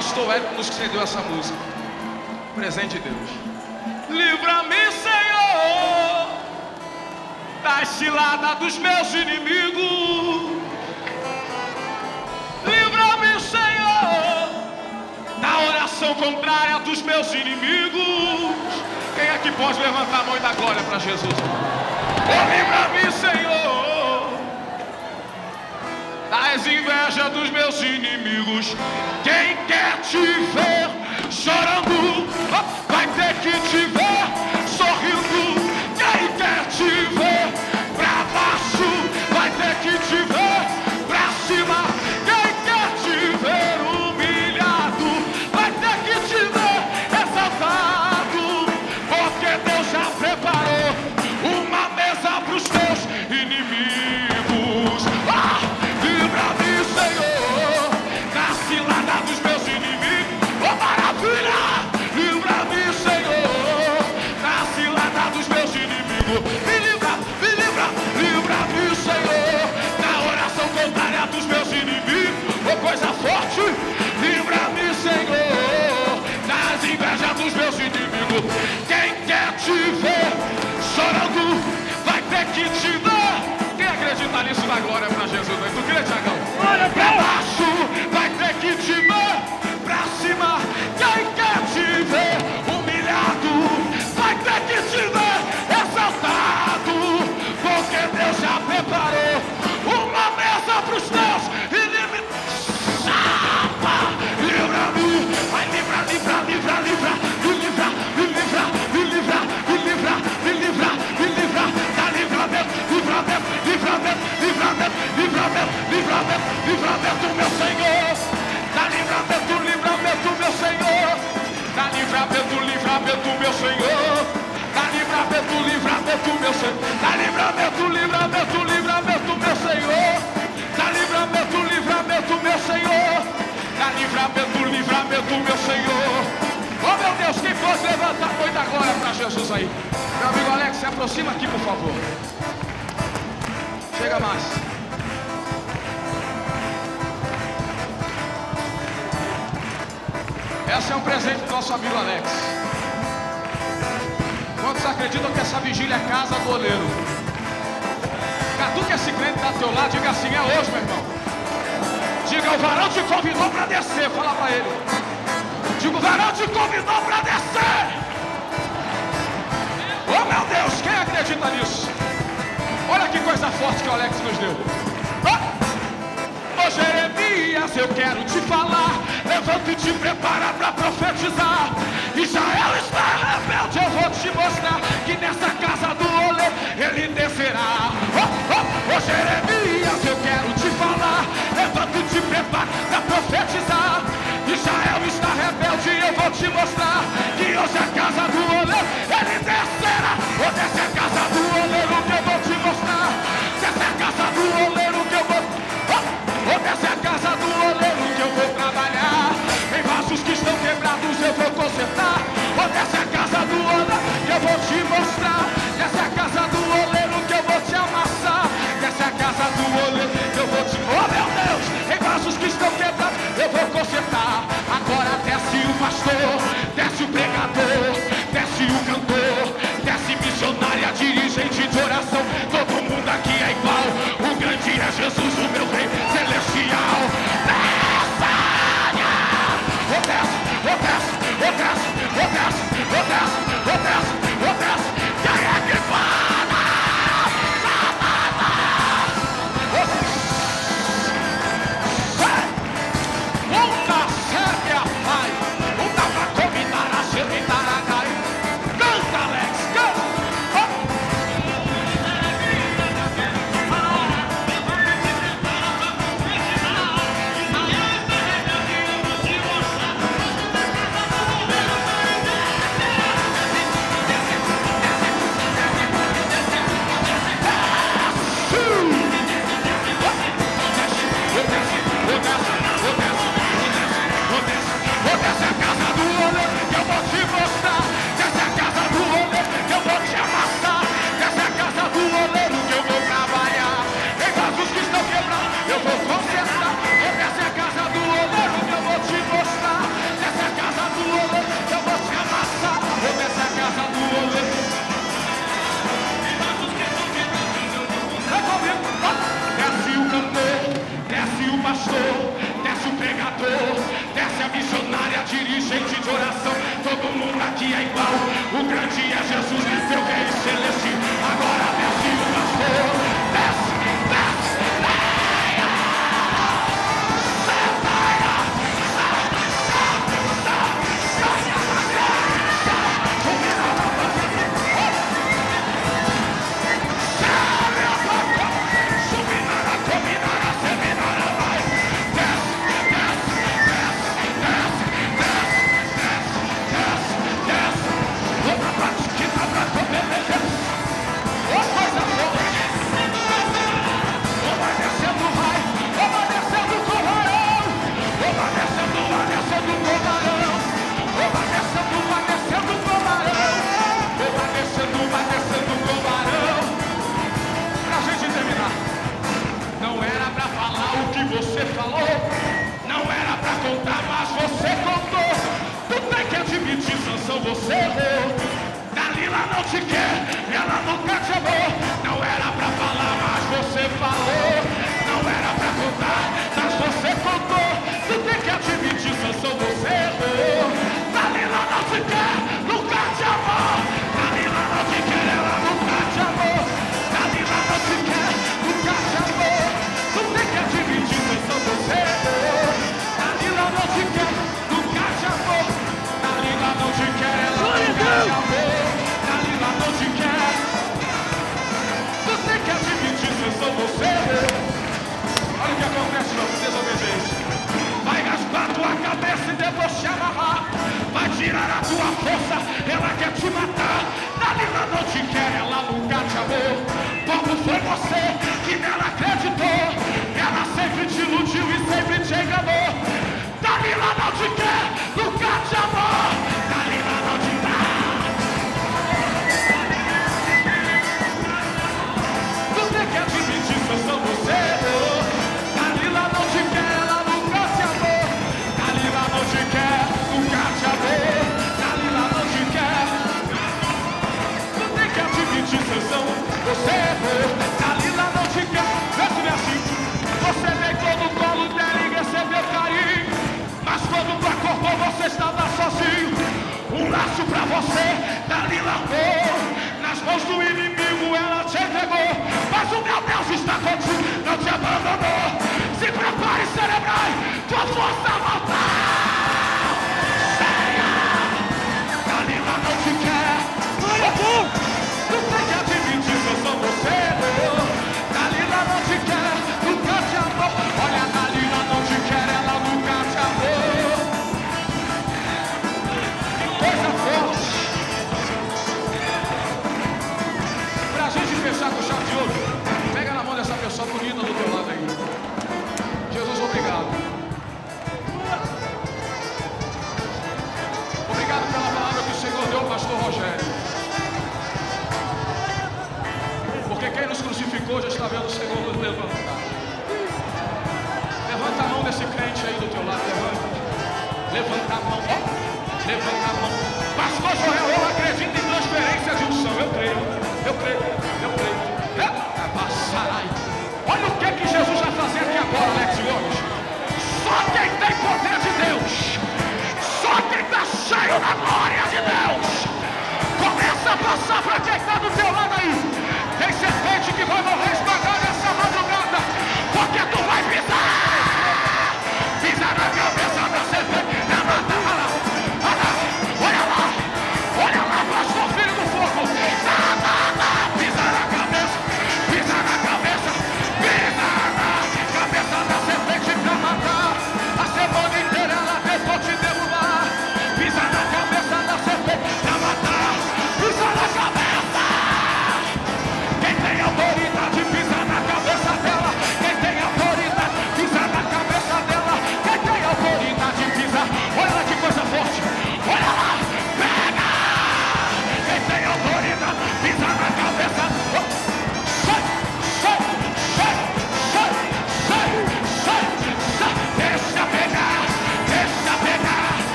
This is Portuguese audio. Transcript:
pastor Hélio nos cedeu essa música. Presente de Deus. Livra-me, Senhor, da cilada dos meus inimigos. Livra-me, Senhor, da oração contrária dos meus inimigos. Quem é que pode levantar a mão e dar glória para Jesus? Oh, livra-me, Senhor, das invejas dos meus inimigos. Quem quer te ver chorando, vai ter que te ver livramento, livramento, livramento, meu Senhor, dá livramento, livramento, meu Senhor, dá livramento, livramento, meu Senhor. Oh meu Deus, quem pode levantar foi da glória para Jesus aí. Meu amigo Alex, se aproxima aqui, por favor. Chega mais. Essa é um presente do nosso amigo Alex. Quantos acreditam que essa vigília é casa do oleiro? Catuca esse crente está do teu lado, diga assim, é hoje, meu irmão. Diga, o varão te convidou para descer, fala para ele. Diga, o varão te convidou para descer. Oh meu Deus, quem acredita nisso? Olha que coisa forte que o Alex nos deu. Ô oh, Jeremias, eu quero te falar. Levanta e te prepara para profetizar. Israel está rebelde, eu vou te mostrar que nessa casa do olê ele descerá. Ô oh, oh, Jeremias, eu quero te Ducati. vai tirar a tua força, ela quer te matar. você dali largou. Nas mãos do inimigo ela te entregou. Mas o meu Deus está contigo, não te abandonou. Se prepare, celebrai, tua força volta. cabelos, Senhor, nos levantar. Levanta a mão desse crente aí do teu lado, levanta. Levanta a mão. Levanta a mão. Pastor Joel, eu acredito em transferência de unção, eu creio.